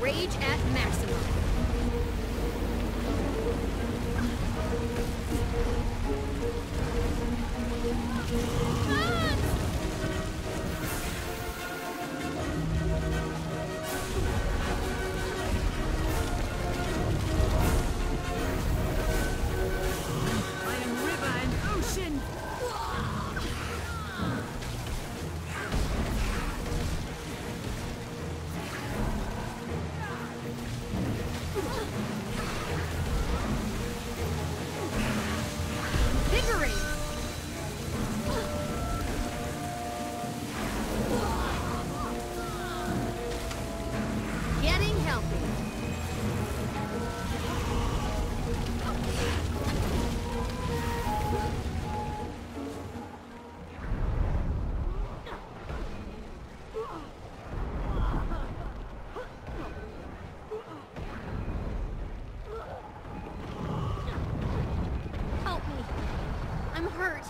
Rage at maximum. I'm hurt.